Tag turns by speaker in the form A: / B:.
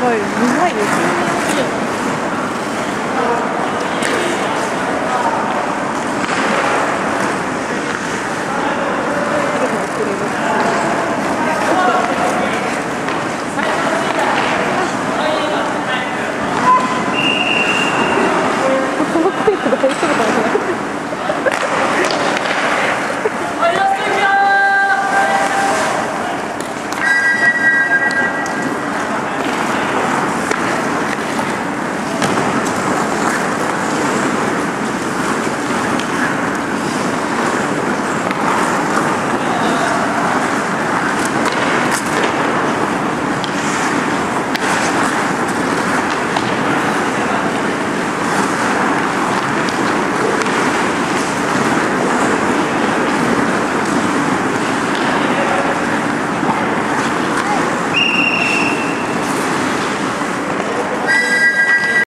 A: ごい苦いですよね。